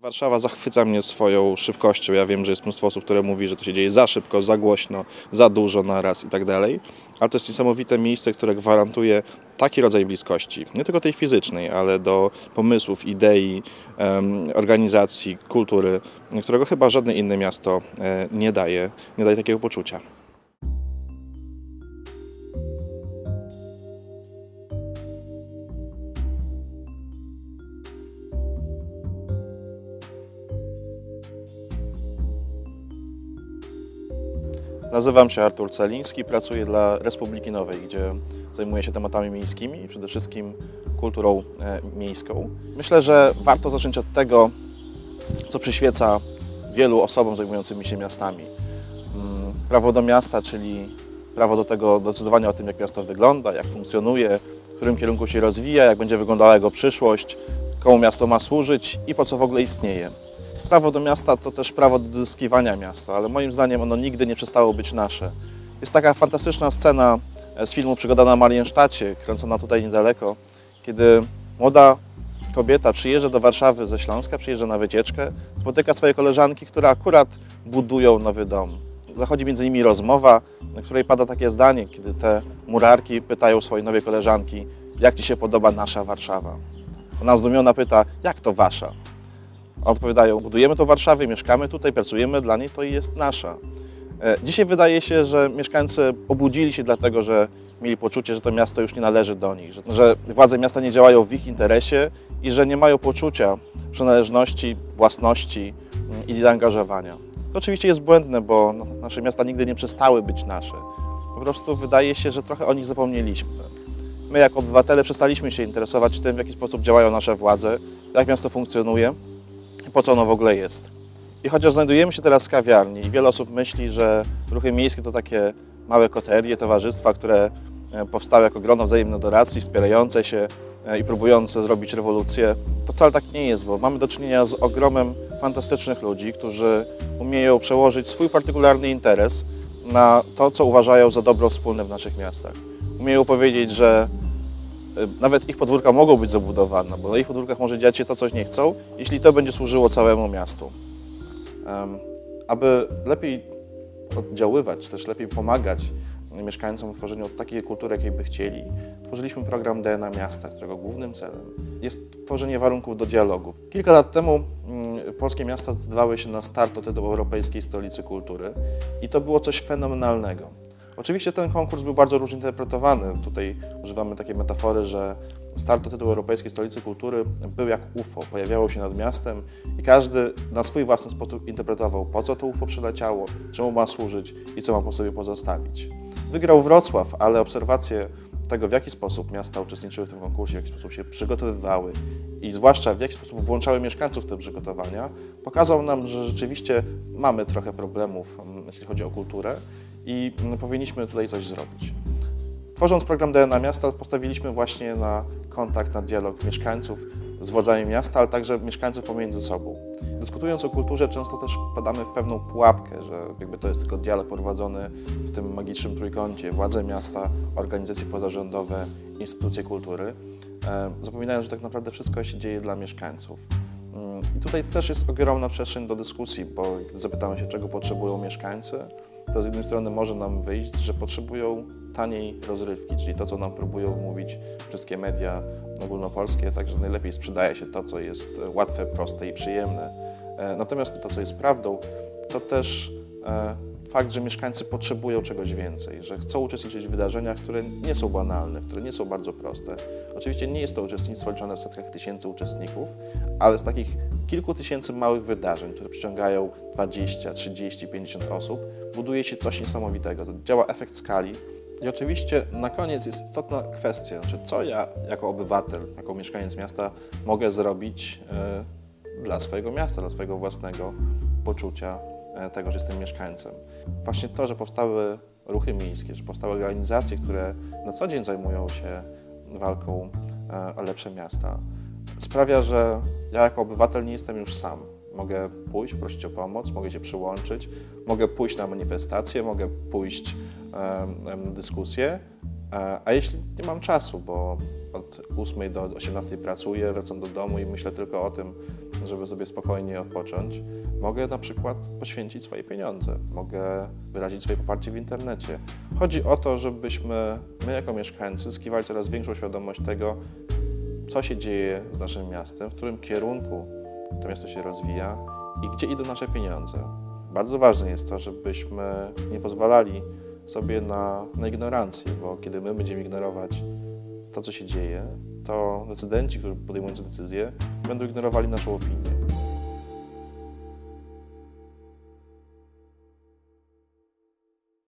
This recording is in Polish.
Warszawa zachwyca mnie swoją szybkością. Ja wiem, że jest mnóstwo osób, które mówi, że to się dzieje za szybko, za głośno, za dużo na raz i tak dalej. Ale to jest niesamowite miejsce, które gwarantuje taki rodzaj bliskości, nie tylko tej fizycznej, ale do pomysłów, idei, organizacji, kultury, którego chyba żadne inne miasto e, nie daje, nie daje takiego poczucia. Nazywam się Artur Celiński, pracuję dla Republiki Nowej, gdzie zajmuję się tematami miejskimi i przede wszystkim kulturą e, miejską. Myślę, że warto zacząć od tego, co przyświeca wielu osobom zajmującym się miastami. Mm, Prawo do miasta, czyli prawo do tego decydowania o tym, jak miasto wygląda, jak funkcjonuje, w którym kierunku się rozwija, jak będzie wyglądała jego przyszłość, komu miasto ma służyć i po co w ogóle istnieje. Prawo do miasta to też prawo do uzyskiwania miasta, ale moim zdaniem ono nigdy nie przestało być nasze. Jest taka fantastyczna scena e, z filmu Przygoda na Mariensztacie, kręcona tutaj niedaleko, kiedy młoda kobieta przyjeżdża do Warszawy ze Śląska, przyjeżdża na wycieczkę, spotyka swoje koleżanki, które akurat budują nowy dom. Zachodzi między nimi rozmowa, na której pada takie zdanie, kiedy te murarki pytają swojej nowej koleżanki, jak ci się podoba nasza Warszawa. Ona zdumiona pyta, jak to wasza? Odpowiadają, budujemy to w Warszawie, mieszkamy tutaj, pracujemy dla niej, to jest nasza. E, Dzisiaj wydaje się, że mieszkańcy obudzili się dlatego, że mieli poczucie, że to miasto już nie należy do nich, że, że władze miasta nie działają w ich interesie i że nie mają poczucia przynależności, własności mm, i zaangażowania. To oczywiście jest błędne, bo no, nasze miasta nigdy nie przestały być nasze. Po prostu wydaje się, że trochę o nich zapomnieliśmy. My jako obywatele przestaliśmy się interesować tym, w jaki sposób działają nasze władze, jak miasto funkcjonuje i po co ono w ogóle jest. I chociaż znajdujemy się teraz w kawiarni i wiele osób myśli, że ruchy miejskie to takie małe koterie, towarzystwa, które e, powstały jako grono wzajemnej adoracji, wspierające się e, i próbujące zrobić rewolucję, to wcale tak nie jest, bo mamy do czynienia z ogromem fantastycznych ludzi, którzy umieją przełożyć swój partykularny interes na to, co uważają za dobro wspólne w naszych miastach. Umieją powiedzieć, że nawet ich podwórka mogą być zabudowane, bo na ich podwórkach może dziać się to, coś nie chcą, jeśli to będzie służyło całemu miastu. Aby lepiej oddziaływać, czy też lepiej pomagać mieszkańcom w tworzeniu takiej kultury, jakiej by chcieli, tworzyliśmy program DNA Miasta, którego głównym celem jest tworzenie warunków do dialogów. Kilka lat temu mm, polskie miasta zdecydowały się na start o tytuł Europejskiej Stolicy Kultury i to było coś fenomenalnego. Oczywiście ten konkurs był bardzo różnie interpretowany. Tutaj używamy takiej metafory, że start do tytułu Europejskiej Stolicy Kultury był jak UFO, pojawiało się nad miastem i każdy na swój własny sposób interpretował, po co to UFO przyleciało, czemu ma służyć i co ma po sobie pozostawić. Wygrał Wrocław, ale obserwacje tego, w jaki sposób miasta uczestniczyły w tym konkursie, w jaki sposób się przygotowywały i zwłaszcza w jaki sposób włączały mieszkańców w te przygotowania, pokazał nam, że rzeczywiście mamy trochę problemów, mm, jeśli chodzi o kulturę i mm, powinniśmy tutaj coś zrobić. Tworząc program DNA Miasta postawiliśmy właśnie na kontakt, na dialog mieszkańców z władzami miasta, ale także mieszkańców pomiędzy sobą. Dyskutując o kulturze często też wpadamy w pewną pułapkę, że jakby to jest tylko dialog prowadzony w tym magicznym trójkącie władze miasta, organizacje pozarządowe, instytucje kultury, e, zapominając, że tak naprawdę wszystko się dzieje dla mieszkańców. Mm, I tutaj też jest ogromna przestrzeń do dyskusji, bo zapytamy się, czego potrzebują mieszkańcy, to z jednej strony może nam wyjść, że potrzebują taniej rozrywki, czyli to, co nam próbują mówić wszystkie media ogólnopolskie, także najlepiej sprzedaje się to, co jest łatwe, proste i przyjemne. E, Natomiast to, co jest prawdą, to też e, fakt, że mieszkańcy potrzebują czegoś więcej, że chcą uczestniczyć w wydarzeniach, które nie są banalne, które nie są bardzo proste. Oczywiście nie jest to uczestnictwo liczone w setkach tysięcy uczestników, ale z takich kilku tysięcy małych wydarzeń, które przyciągają 20, 30, 50 osób, buduje się coś niesamowitego. Działa efekt skali. I oczywiście na koniec jest istotna kwestia, znaczy co ja jako obywatel, jako mieszkaniec miasta mogę zrobić e, dla swojego miasta, dla swojego własnego poczucia tego, że jestem mieszkańcem. Właśnie to, że powstały ruchy miejskie, że powstały organizacje, które na co dzień zajmują się walką e, o lepsze miasta, sprawia, że ja jako obywatel nie jestem już sam. Mogę pójść, prosić o pomoc, mogę się przyłączyć, mogę pójść na manifestację, mogę pójść na dyskusję, e, a jeśli nie mam czasu, bo od 8 do 18 pracuję, wracam do domu i myślę tylko o tym, żeby sobie spokojnie odpocząć. Mogę na przykład poświęcić swoje pieniądze, mogę wyrazić swoje poparcie w internecie. Chodzi o to, żebyśmy my jako mieszkańcy zyskiwali coraz większą świadomość tego, co się dzieje z naszym miastem, w którym kierunku to miasto się rozwija i gdzie idą nasze pieniądze. Bardzo ważne jest to, żebyśmy nie pozwalali sobie na, na ignorancję, bo kiedy my będziemy ignorować to, co się dzieje, to decydenci, którzy podejmują decyzje, będą ignorowali naszą opinię.